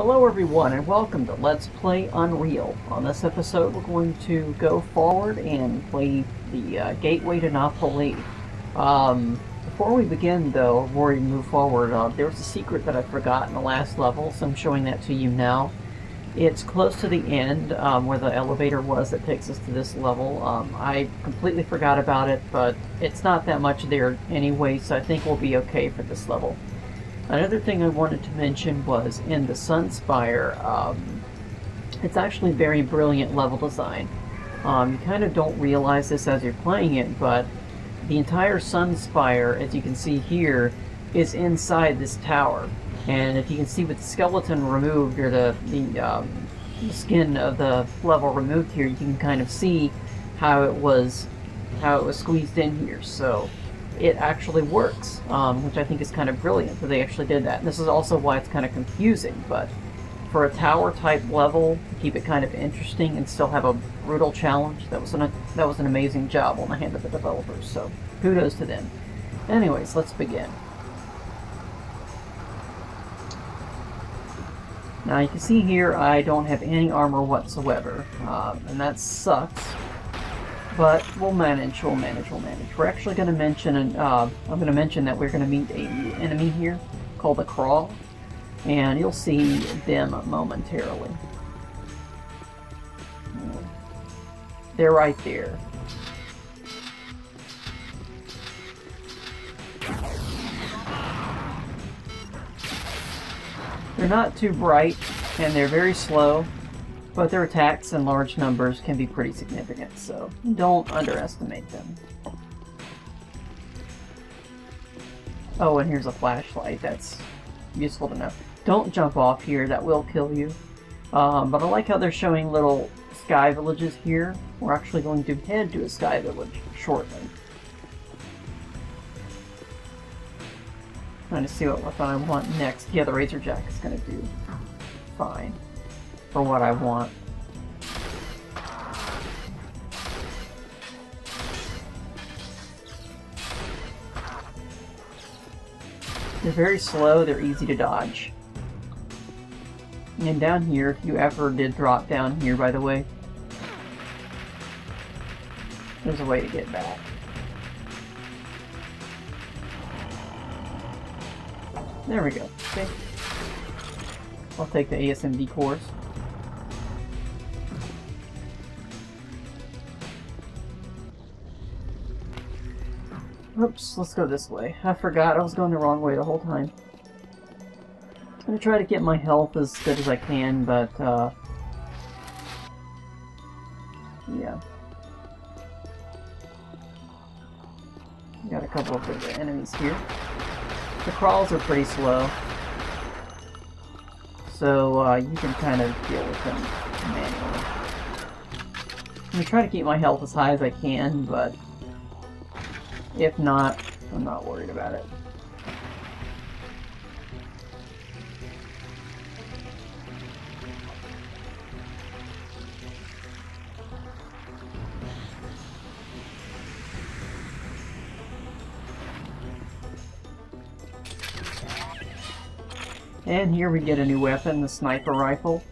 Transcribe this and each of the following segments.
Hello everyone and welcome to Let's Play Unreal. On this episode we're going to go forward and play the uh, Gateway to Na Pali. Um, before we begin though, before we move forward, uh, there was a secret that I forgot in the last level, so I'm showing that to you now. It's close to the end um, where the elevator was that takes us to this level. Um, I completely forgot about it, but it's not that much there anyway, so I think we'll be okay for this level. Another thing I wanted to mention was in the Sunspire, um, it's actually very brilliant level design. Um, you kind of don't realize this as you're playing it, but the entire Sunspire, as you can see here, is inside this tower. And if you can see with the skeleton removed, or the, the, um, the skin of the level removed here, you can kind of see how it was how it was squeezed in here. So it actually works, um, which I think is kind of brilliant that they actually did that. And this is also why it's kind of confusing, but for a tower type level, keep it kind of interesting and still have a brutal challenge, that was an, that was an amazing job on the hand of the developers, so kudos to them. Anyways, let's begin. Now you can see here I don't have any armor whatsoever, um, and that sucks but we'll manage, we'll manage, we'll manage. We're actually going to mention, an, uh, I'm going to mention that we're going to meet a enemy here called the Krall, and you'll see them momentarily. They're right there. They're not too bright, and they're very slow, but their attacks in large numbers can be pretty significant, so don't underestimate them. Oh, and here's a flashlight. That's useful to know. Don't jump off here. That will kill you. Um, but I like how they're showing little sky villages here. We're actually going to head to a sky village shortly. Trying to see what weapon I want next. Yeah, the Razorjack is going to do fine for what I want. They're very slow, they're easy to dodge. And down here, if you ever did drop down here, by the way, there's a way to get back. There we go. Okay. I'll take the ASMD course. Oops, let's go this way. I forgot, I was going the wrong way the whole time. I'm gonna try to get my health as good as I can, but, uh... Yeah. Got a couple of enemies here. The Kralls are pretty slow. So, uh, you can kind of deal with them manually. I'm gonna try to keep my health as high as I can, but if not, I'm not worried about it. And here we get a new weapon, the sniper rifle.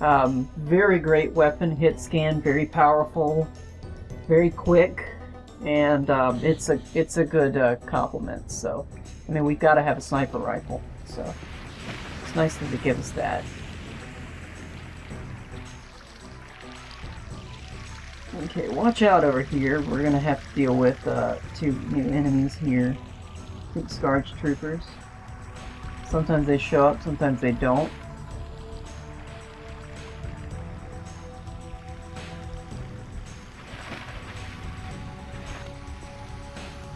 Um, very great weapon, hit scan, very powerful, very quick and um, it's a it's a good uh, compliment. So, I mean, we've got to have a sniper rifle, so it's nice that they give us that. Okay, watch out over here. We're gonna have to deal with uh, two new enemies here. Skaarj Troopers. Sometimes they show up, sometimes they don't.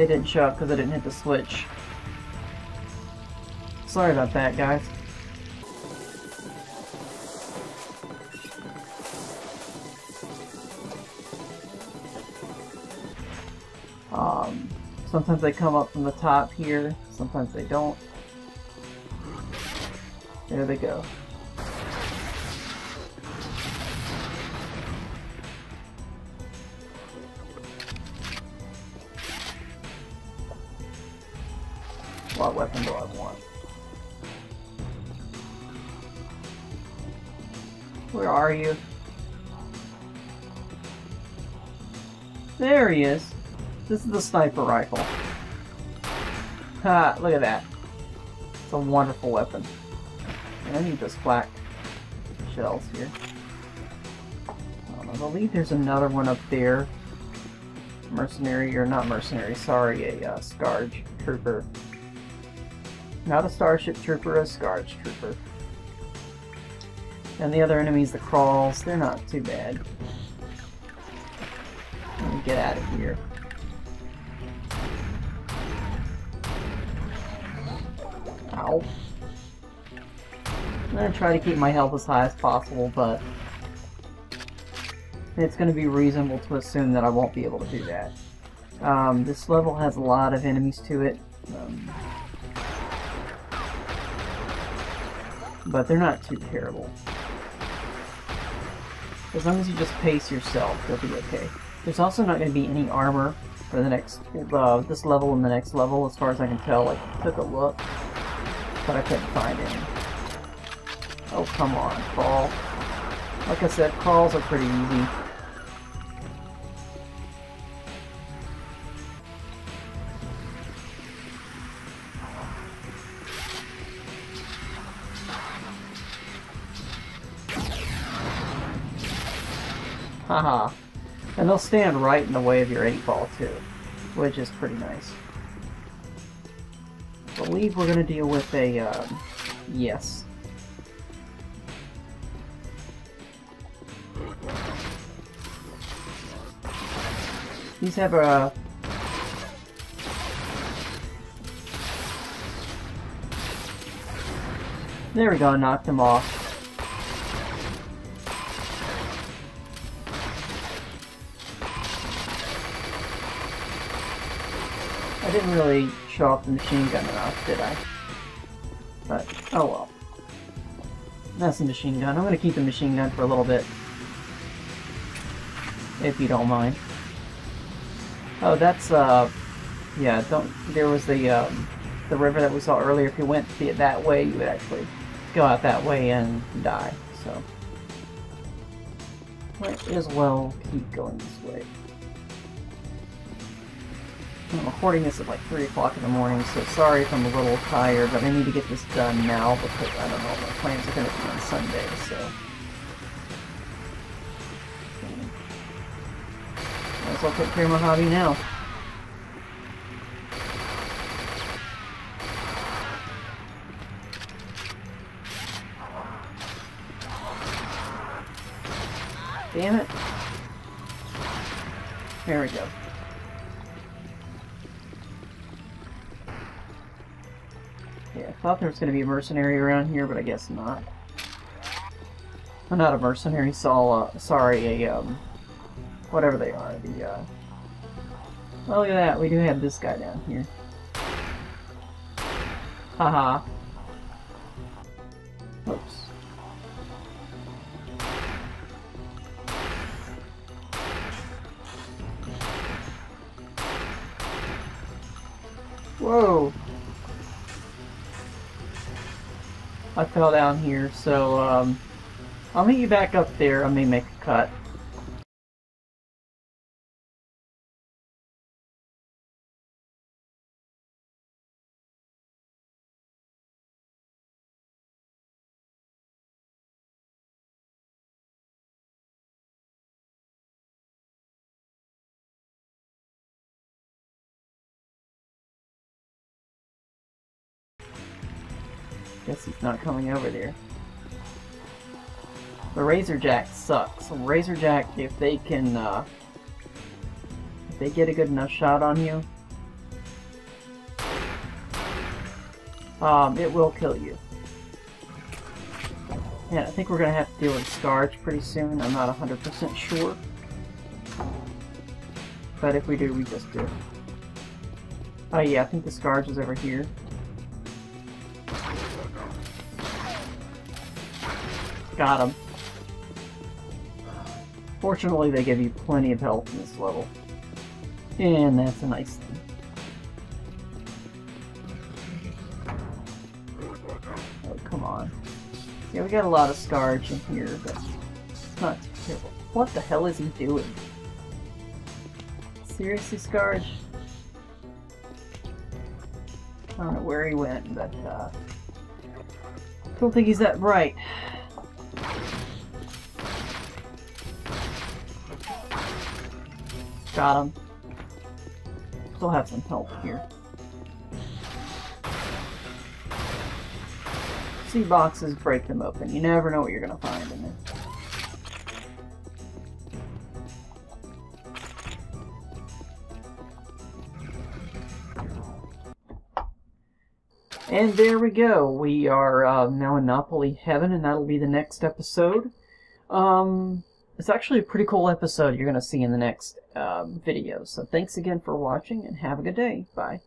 They didn't show up because I didn't hit the switch. Sorry about that, guys. Um, sometimes they come up from the top here, sometimes they don't. There they go. What weapon do I want? Where are you? There he is. This is the sniper rifle. Ha, look at that. It's a wonderful weapon. And I need those flak shells here. Um, I believe there's another one up there. Mercenary, or not mercenary, sorry, a uh, Skaarj Trooper. Not a Starship Trooper, a Skaarj Trooper. And the other enemies, the Kralls, they're not too bad. Let me get out of here. Ow. I'm gonna try to keep my health as high as possible, but it's gonna be reasonable to assume that I won't be able to do that. Um, this level has a lot of enemies to it. Um, but they're not too terrible. As long as you just pace yourself, you'll be okay. There's also not going to be any armor for the next, uh, this level and the next level, as far as I can tell. Like, took a look, but I couldn't find any. Oh, come on, Krall. Like I said, Kralls are pretty easy. Haha. and they'll stand right in the way of your 8 ball too, which is pretty nice. I believe we're going to deal with a, um, yes. These have a There we go, knocked him off. I didn't really show off the machine gun enough, did I? But, oh well. That's the machine gun. I'm gonna keep the machine gun for a little bit. If you don't mind. Oh, that's, uh... Yeah, don't... There was the, um... The river that we saw earlier. If you went that way, you would actually go out that way and die, so... Might as well keep going this way. I'm recording this at like 3 o'clock in the morning, so sorry if I'm a little tired, but I need to get this done now because, I don't know, my plans are going to be on Sunday, so... Might as well of my hobby now. Damn it. There we go. Thought there was going to be a mercenary around here, but I guess not. Well, not a mercenary, so, uh, sorry, a, um, whatever they are, the, uh... Oh, look at that, we do have this guy down here. Haha. Oops. Whoa! I fell down here, so um, I'll meet you back up there. I may make a cut. Guess he's not coming over there. The Razorjack sucks. Razorjack, if they can, uh, if they get a good enough shot on you, um, it will kill you. Yeah, I think we're gonna have to deal with Skaarj pretty soon. I'm not 100% sure. But if we do, we just do. Oh yeah, I think the Skaarj is over here. Got him. Fortunately, they give you plenty of health in this level. And that's a nice thing. Oh, come on. Yeah, we got a lot of Skaarj in here, but it's not terrible. What the hell is he doing? Seriously, Skaarj? I don't know where he went, but uh, I don't think he's that bright. Got him. Still have some help here. See boxes, break them open. You never know what you're gonna find in there. And there we go. We are uh, now in Na Pali Heaven, and that'll be the next episode. Um, it's actually a pretty cool episode you're going to see in the next um, video. So thanks again for watching, and have a good day. Bye.